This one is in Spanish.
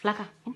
Flaca, ven.